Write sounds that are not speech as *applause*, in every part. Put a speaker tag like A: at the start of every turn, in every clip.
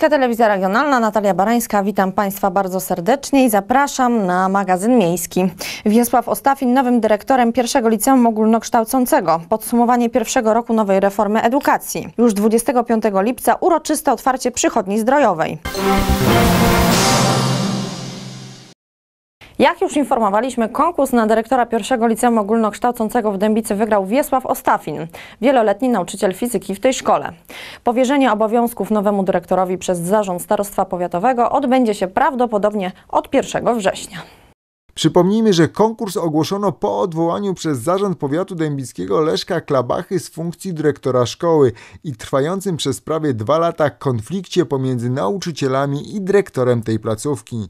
A: Polska Telewizja Regionalna, Natalia Barańska, witam Państwa bardzo serdecznie i zapraszam na magazyn miejski. Wiesław Ostafin nowym dyrektorem pierwszego liceum ogólnokształcącego. Podsumowanie pierwszego roku nowej reformy edukacji. Już 25 lipca uroczyste otwarcie przychodni zdrojowej. Jak już informowaliśmy, konkurs na dyrektora pierwszego liceum ogólnokształcącego w Dębicy wygrał Wiesław Ostafin, wieloletni nauczyciel fizyki w tej szkole. Powierzenie obowiązków nowemu dyrektorowi przez zarząd starostwa powiatowego odbędzie się prawdopodobnie od 1 września.
B: Przypomnijmy, że konkurs ogłoszono po odwołaniu przez Zarząd Powiatu Dębickiego Leszka Klabachy z funkcji dyrektora szkoły i trwającym przez prawie dwa lata konflikcie pomiędzy nauczycielami i dyrektorem tej placówki.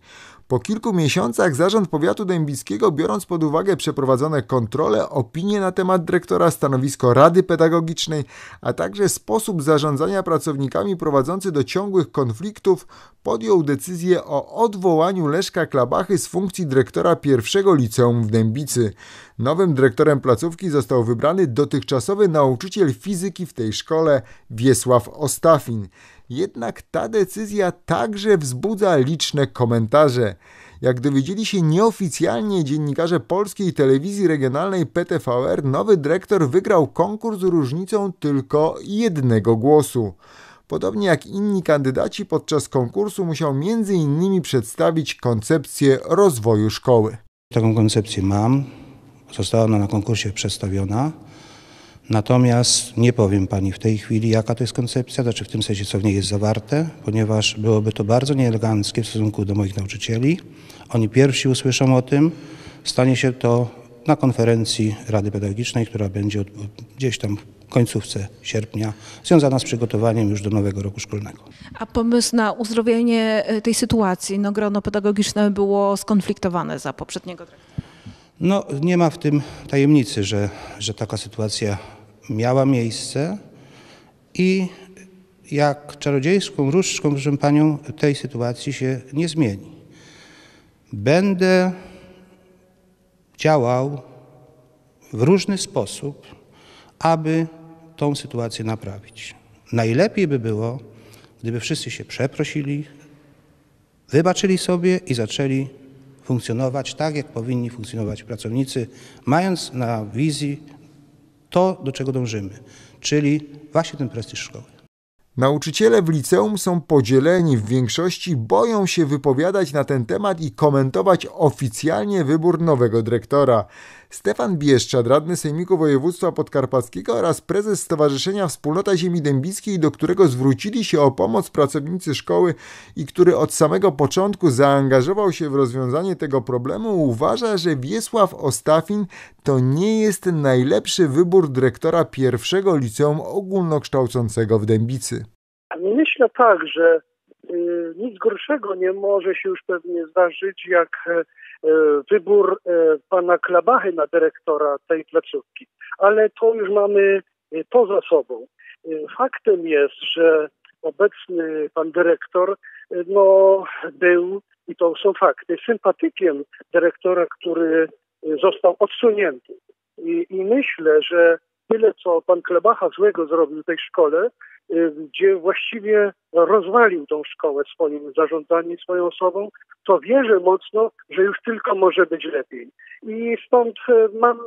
B: Po kilku miesiącach Zarząd Powiatu Dębickiego, biorąc pod uwagę przeprowadzone kontrole, opinie na temat dyrektora, stanowisko Rady Pedagogicznej, a także sposób zarządzania pracownikami prowadzący do ciągłych konfliktów, podjął decyzję o odwołaniu Leszka Klabachy z funkcji dyrektora pierwszego liceum w Dębicy. Nowym dyrektorem placówki został wybrany dotychczasowy nauczyciel fizyki w tej szkole Wiesław Ostafin. Jednak ta decyzja także wzbudza liczne komentarze. Jak dowiedzieli się nieoficjalnie dziennikarze polskiej telewizji regionalnej PTVR, nowy dyrektor wygrał konkurs różnicą tylko jednego głosu. Podobnie jak inni kandydaci podczas konkursu musiał m.in. przedstawić koncepcję rozwoju szkoły.
C: Taką koncepcję mam. Została ona na konkursie przedstawiona. Natomiast nie powiem Pani w tej chwili, jaka to jest koncepcja, znaczy w tym sensie, co w niej jest zawarte, ponieważ byłoby to bardzo nieeleganckie w stosunku do moich nauczycieli. Oni pierwsi usłyszą o tym. Stanie się to na konferencji Rady Pedagogicznej, która będzie gdzieś tam w końcówce sierpnia, związana z przygotowaniem już do nowego roku szkolnego.
D: A pomysł na uzdrowienie e, tej sytuacji, no grono pedagogiczne było skonfliktowane za poprzedniego dyrektora?
C: No nie ma w tym tajemnicy, że, że taka sytuacja miejsce i jak czarodziejską różdżką, proszę Panią, tej sytuacji się nie zmieni. Będę działał w różny sposób, aby tą sytuację naprawić. Najlepiej by było, gdyby wszyscy się przeprosili, wybaczyli sobie i zaczęli funkcjonować tak, jak powinni funkcjonować pracownicy, mając na wizji to, do czego dążymy, czyli właśnie ten prestiż szkoły.
B: Nauczyciele w liceum są podzieleni, w większości boją się wypowiadać na ten temat i komentować oficjalnie wybór nowego dyrektora. Stefan Bieszczad, radny Sejmiku Województwa Podkarpackiego oraz prezes Stowarzyszenia Wspólnota Ziemi Dębickiej, do którego zwrócili się o pomoc pracownicy szkoły i który od samego początku zaangażował się w rozwiązanie tego problemu, uważa, że Wiesław Ostafin to nie jest najlepszy wybór dyrektora pierwszego liceum ogólnokształcącego w Dębicy.
E: Myślę tak, że y, nic gorszego nie może się już pewnie zdarzyć, jak e, wybór e, pana Klabachy na dyrektora tej placówki. Ale to już mamy e, poza sobą. Faktem jest, że obecny pan dyrektor no, był, i to są fakty, sympatykiem dyrektora, który został odsunięty. I, i myślę, że tyle, co pan Klebacha złego zrobił tej szkole, y, gdzie właściwie rozwalił tą szkołę swoim zarządzaniem, swoją osobą, to wierzę mocno, że już tylko może być lepiej. I stąd y, mam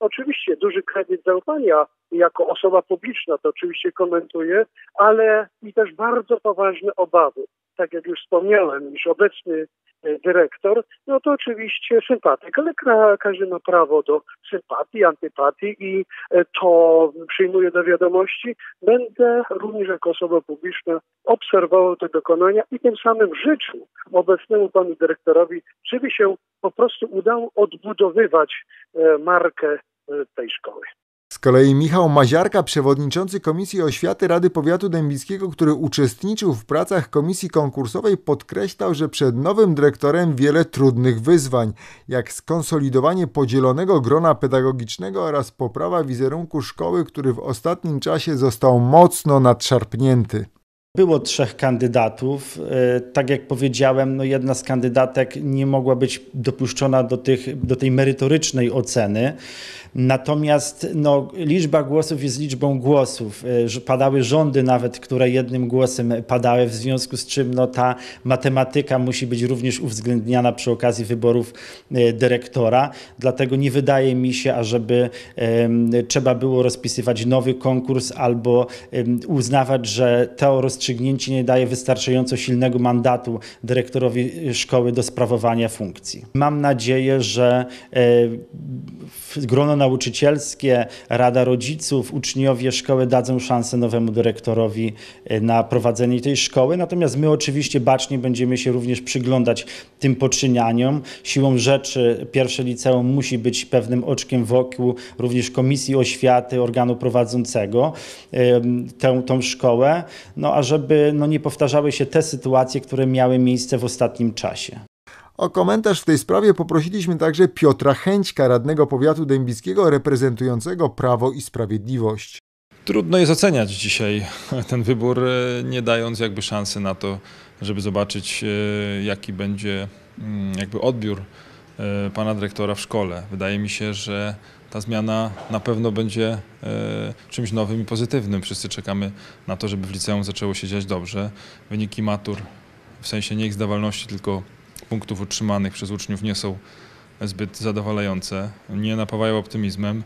E: oczywiście duży kredyt zaufania jako osoba publiczna, to oczywiście komentuję, ale i też bardzo poważne obawy. Tak jak już wspomniałem, iż obecny dyrektor, no to oczywiście sympatyk, ale każdy ma prawo do sympatii, antypatii i e, to przyjmuję do wiadomości. Będę również jako osoba publiczna obserwował te dokonania i tym samym życzył obecnemu panu dyrektorowi, żeby się po prostu udało odbudowywać e, markę e, tej szkoły.
B: Kolei Michał Maziarka, przewodniczący Komisji Oświaty Rady Powiatu Dębickiego, który uczestniczył w pracach komisji konkursowej, podkreślał, że przed nowym dyrektorem wiele trudnych wyzwań, jak skonsolidowanie podzielonego grona pedagogicznego oraz poprawa wizerunku szkoły, który w ostatnim czasie został mocno nadszarpnięty.
F: Było trzech kandydatów. E, Tak jak powiedziałem, no jedna z kandydatek nie mogła być dopuszczona do, tych, do tej merytorycznej oceny. Natomiast no, liczba głosów jest liczbą głosów. E, Padały rządy nawet, które jednym głosem padały, w związku z czym no, ta matematyka musi być również uwzględniana przy okazji wyborów e, dyrektora. Dlatego nie wydaje mi się, ażeby trzeba było rozpisywać nowy konkurs albo uznawać, że to rozstrzygnięcie nie daje wystarczająco silnego mandatu dyrektorowi szkoły do sprawowania funkcji. Mam nadzieję, że e, grono nauczycielskie, Rada Rodziców, uczniowie szkoły dadzą szansę nowemu dyrektorowi e, na prowadzenie tej szkoły. Natomiast my oczywiście bacznie będziemy się również przyglądać tym poczynianiom. Siłą rzeczy pierwsze liceum musi być pewnym oczkiem wokół również Komisji Oświaty, organu prowadzącego tę, tą szkołę, no a żeby no, nie powtarzały się te sytuacje, które miały miejsce w ostatnim czasie.
B: O komentarz w tej sprawie poprosiliśmy także Piotra Chęćka, radnego powiatu dębickiego reprezentującego Prawo i Sprawiedliwość.
G: Trudno jest oceniać dzisiaj ten wybór, e, nie dając jakby szansy na to, żeby zobaczyć, e, jaki będzie mm, jakby odbiór e, pana dyrektora w szkole. Wydaje mi się, że ta zmiana na pewno będzie czymś nowym i pozytywnym. Wszyscy czekamy na to, żeby w liceum zaczęło się dziać dobrze. Wyniki matur, w sensie nie ich zdawalności, tylko punktów utrzymanych przez uczniów nie są zbyt zadowalające, nie napawają optymizmem.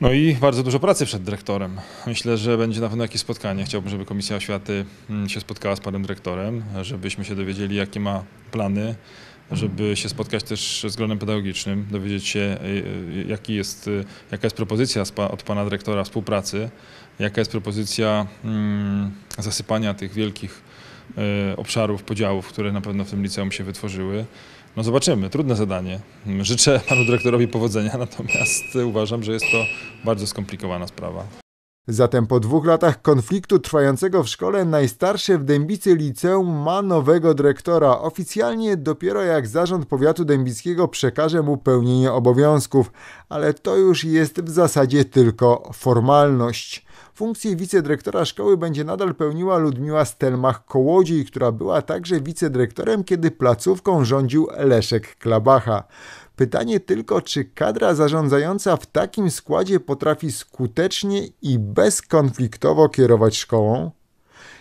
G: No i bardzo dużo pracy przed dyrektorem. Myślę, że będzie na pewno jakieś spotkanie. Chciałbym, żeby Komisja Oświaty mm, się spotkała z panem dyrektorem, żebyśmy się dowiedzieli, jakie ma plany, żeby się spotkać też z gronem pedagogicznym, dowiedzieć się, y, y, jaki jest, y, jaka jest propozycja od pana dyrektora współpracy, jaka jest propozycja mm, zasypania tych wielkich obszarów, podziałów, które na pewno w tym liceum się wytworzyły. No zobaczymy, trudne zadanie. Życzę panu dyrektorowi powodzenia, *laughs* natomiast uważam, że jest to bardzo skomplikowana sprawa.
B: Zatem po dwóch latach konfliktu trwającego w szkole najstarsze w Dębicy liceum ma nowego dyrektora. Oficjalnie dopiero jak zarząd powiatu dębickiego przekaże mu pełnienie obowiązków, ale to już jest w zasadzie tylko formalność. Funkcję wicedyrektora szkoły będzie nadal pełniła Ludmiła Stelmach-Kołodziej, która była także wicedyrektorem, kiedy placówką rządził Leszek Klabacha. Pytanie tylko, czy kadra zarządzająca w takim składzie potrafi skutecznie i bezkonfliktowo kierować szkołą?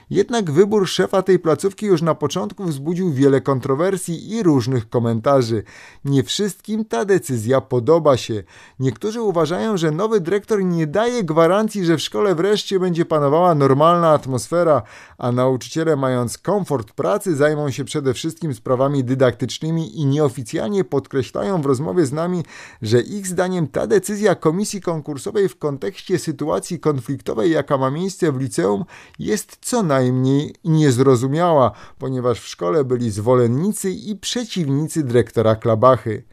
B: Jednak wybór szefa tej placówki już na początku wzbudził wiele kontrowersji i różnych komentarzy. Nie wszystkim ta decyzja podoba się. Niektórzy uważają, że nowy dyrektor nie daje gwarancji, że w szkole wreszcie będzie panowała normalna atmosfera, a nauczyciele, mając komfort pracy, zajmą się przede wszystkim sprawami dydaktycznymi i nieoficjalnie podkreślają w rozmowie z nami, że ich zdaniem ta decyzja komisji konkursowej w kontekście sytuacji konfliktowej, jaka ma miejsce w liceum, jest co najmniej niezrozumiała, ponieważ w szkole byli zwolennicy i przeciwnicy dyrektora Klabachy.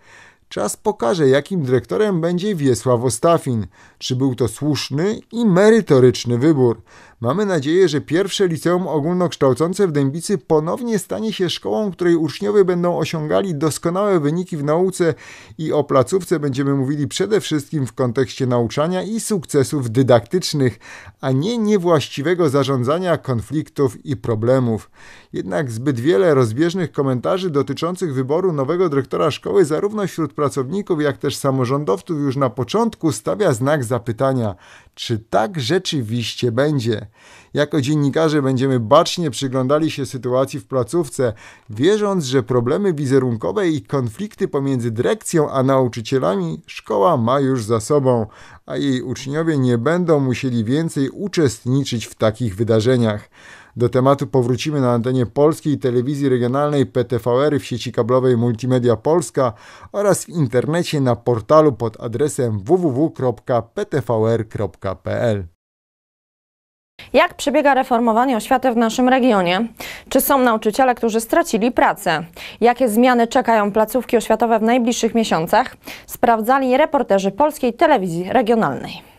B: Czas pokaże, jakim dyrektorem będzie Wiesław Ostafin. Czy był to słuszny i merytoryczny wybór. Mamy nadzieję, że pierwsze liceum ogólnokształcące w Dębicy ponownie stanie się szkołą, której uczniowie będą osiągali doskonałe wyniki w nauce i o placówce będziemy mówili przede wszystkim w kontekście nauczania i sukcesów dydaktycznych, a nie niewłaściwego zarządzania konfliktów i problemów. Jednak zbyt wiele rozbieżnych komentarzy dotyczących wyboru nowego dyrektora szkoły zarówno wśród pracowników, jak też samorządowców już na początku stawia znak zapytania, czy tak rzeczywiście będzie. Jako dziennikarze będziemy bacznie przyglądali się sytuacji w placówce, wierząc, że problemy wizerunkowe i konflikty pomiędzy dyrekcją a nauczycielami szkoła ma już za sobą, a jej uczniowie nie będą musieli więcej uczestniczyć w takich wydarzeniach. Do tematu powrócimy na antenie polskiej telewizji regionalnej PTVR w sieci kablowej Multimedia Polska oraz w internecie na portalu pod adresem www.ptvr.pl.
A: Jak przebiega reformowanie oświaty w naszym regionie? Czy są nauczyciele, którzy stracili pracę? Jakie zmiany czekają placówki oświatowe w najbliższych miesiącach? Sprawdzali reporterzy Polskiej Telewizji Regionalnej.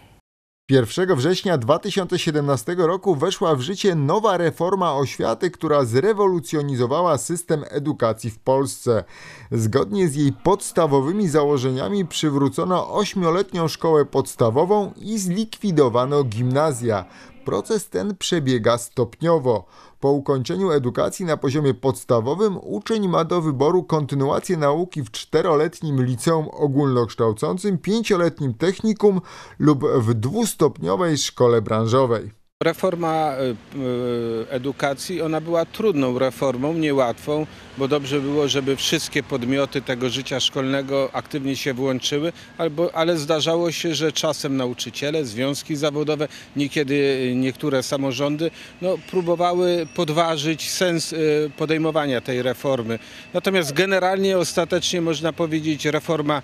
B: 1 września 2017 roku weszła w życie nowa reforma oświaty, która zrewolucjonizowała system edukacji w Polsce. Zgodnie z jej podstawowymi założeniami przywrócono ośmioletnią szkołę podstawową i zlikwidowano gimnazja. Proces ten przebiega stopniowo. Po ukończeniu edukacji na poziomie podstawowym uczeń ma do wyboru kontynuację nauki w czteroletnim liceum ogólnokształcącym, pięcioletnim technikum lub w dwustopniowej szkole branżowej.
H: Reforma y, y, edukacji, ona była trudną reformą, niełatwą, bo dobrze było, żeby wszystkie podmioty tego życia szkolnego aktywnie się włączyły, albo, ale zdarzało się, że czasem nauczyciele, związki zawodowe, niekiedy niektóre samorządy no, próbowały podważyć sens y, podejmowania tej reformy. Natomiast generalnie, ostatecznie można powiedzieć, reforma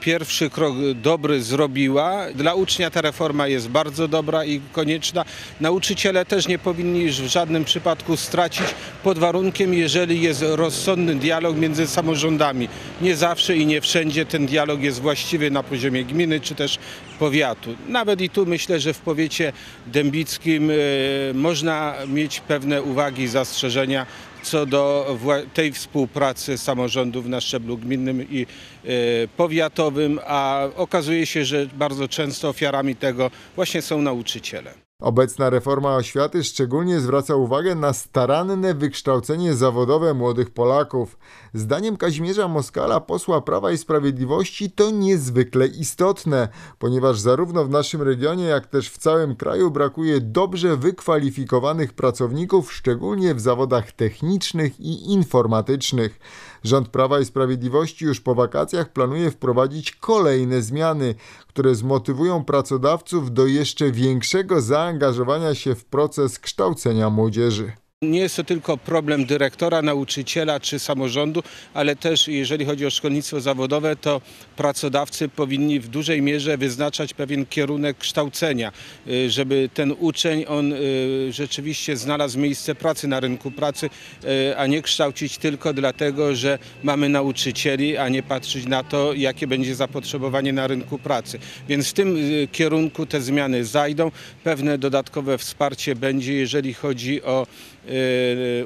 H: pierwszy krok dobry zrobiła. Dla ucznia ta reforma jest bardzo dobra i konieczna. Nauczyciele też nie powinni już w żadnym przypadku stracić pod warunkiem, jeżeli jest rozsądny dialog między samorządami. Nie zawsze i nie wszędzie ten dialog jest właściwy na poziomie gminy czy też powiatu. Nawet i tu myślę, że w powiecie dębickim y, można mieć pewne uwagi i zastrzeżenia co do tej współpracy samorządów na szczeblu gminnym i y, powiatowym, a okazuje się, że bardzo często ofiarami tego właśnie są nauczyciele.
B: Obecna reforma oświaty szczególnie zwraca uwagę na staranne wykształcenie zawodowe młodych Polaków. Zdaniem Kazimierza Moskala, posła Prawa i Sprawiedliwości, to niezwykle istotne, ponieważ zarówno w naszym regionie, jak też w całym kraju brakuje dobrze wykwalifikowanych pracowników, szczególnie w zawodach technicznych i informatycznych. Rząd Prawa i Sprawiedliwości już po wakacjach planuje wprowadzić kolejne zmiany, które zmotywują pracodawców do jeszcze większego zaangażowania się w proces kształcenia młodzieży.
H: Nie jest to tylko problem dyrektora, nauczyciela czy samorządu, ale też jeżeli chodzi o szkolnictwo zawodowe, to pracodawcy powinni w dużej mierze wyznaczać pewien kierunek kształcenia, y, żeby ten uczeń on y, rzeczywiście znalazł miejsce pracy na rynku pracy, y, a nie kształcić tylko dlatego, że mamy nauczycieli, a nie patrzeć na to, jakie będzie zapotrzebowanie na rynku pracy. Więc w tym kierunku te zmiany zajdą. Pewne dodatkowe wsparcie będzie, jeżeli chodzi o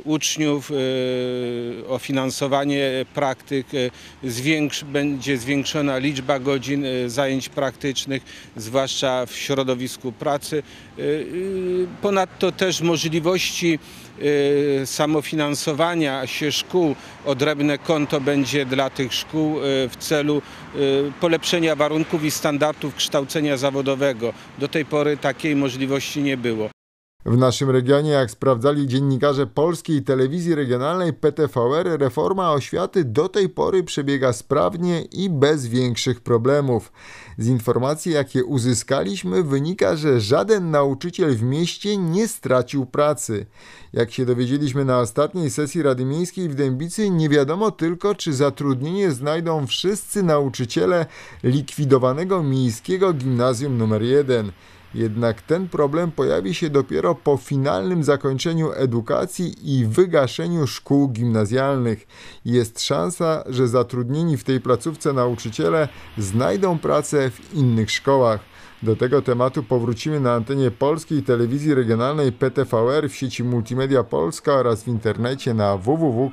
H: uczniów, y, o finansowanie praktyk, y, zwiększ, będzie zwiększona liczba godzin zajęć praktycznych, zwłaszcza w środowisku pracy. Ponadto też możliwości samofinansowania się szkół, odrębne konto będzie dla tych szkół w celu polepszenia warunków i standardów kształcenia zawodowego. Do tej pory takiej możliwości nie było.
B: W naszym regionie, jak sprawdzali dziennikarze polskiej telewizji regionalnej PTVR, reforma oświaty do tej pory przebiega sprawnie i bez większych problemów. Z informacji, jakie uzyskaliśmy, wynika, że żaden nauczyciel w mieście nie stracił pracy. Jak się dowiedzieliśmy na ostatniej sesji Rady Miejskiej w Dębicy, nie wiadomo tylko, czy zatrudnienie znajdą wszyscy nauczyciele likwidowanego miejskiego gimnazjum nr 1. Jednak ten problem pojawi się dopiero po finalnym zakończeniu edukacji i wygaszeniu szkół gimnazjalnych. Jest szansa, że zatrudnieni w tej placówce nauczyciele znajdą pracę w innych szkołach. Do tego tematu powrócimy na antenie polskiej telewizji regionalnej PTVR w sieci Multimedia Polska oraz w internecie na www.ptvr.pl.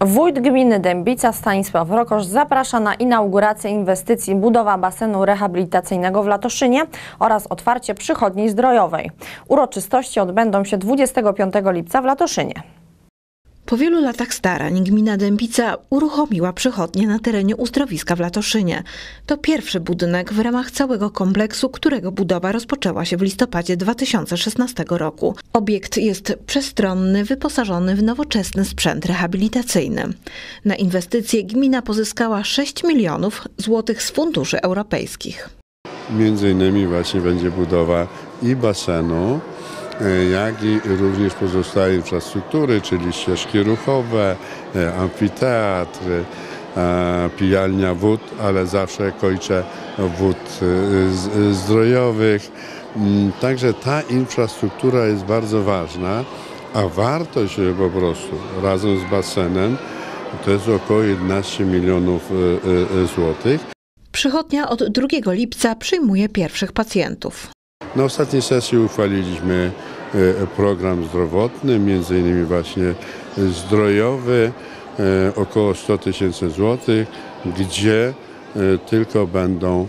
A: Wójt gminy Dębica Stanisław Rokosz zaprasza na inaugurację inwestycji budowa basenu rehabilitacyjnego w Latoszynie oraz otwarcie przychodni zdrojowej. Uroczystości odbędą się 25 lipca w Latoszynie.
I: Po wielu latach starań gmina Dębica uruchomiła przychodnię na terenie uzdrowiska w Latoszynie. To pierwszy budynek w ramach całego kompleksu, którego budowa rozpoczęła się w listopadzie 2016 roku. Obiekt jest przestronny, wyposażony w nowoczesny sprzęt rehabilitacyjny. Na inwestycje gmina pozyskała 6 milionów złotych z funduszy europejskich.
J: Między innymi właśnie będzie budowa i basenu, jak i również pozostałej infrastruktury, czyli ścieżki ruchowe, e, amfiteatr, e, pijalnia wód, ale zawsze kończę wód zdrojowych. Mm, także ta infrastruktura jest bardzo ważna, a wartość po prostu razem z basenem to jest około 11 milionów złotych.
I: Przychodnia od 2 lipca przyjmuje pierwszych pacjentów.
J: Na ostatniej sesji uchwaliliśmy e, program zdrowotny, między innymi właśnie zdrojowy, e, około 100 tysięcy złotych, gdzie e, tylko będą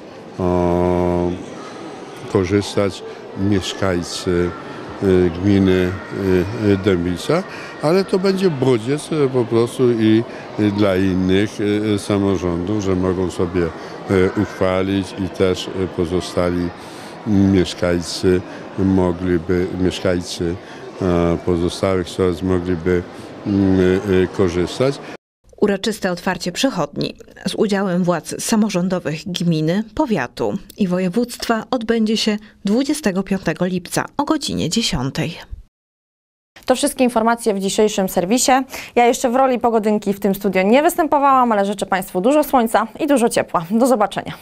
J: korzystać mieszkańcy gminy Dębica, ale to będzie bodziec po prostu i dla innych samorządów, że mogą sobie uchwalić i też pozostali mieszkańcy mogliby, mieszkańcy e, pozostałych stolic mogliby mm, e, korzystać.
I: Uroczyste otwarcie przychodni z udziałem władz samorządowych gminy, powiatu i województwa odbędzie się 25 lipca o godzinie 10.
A: To wszystkie informacje w dzisiejszym serwisie. Ja jeszcze w roli pogodynki w tym studio nie występowałam, ale życzę Państwu dużo słońca i dużo ciepła. Do zobaczenia.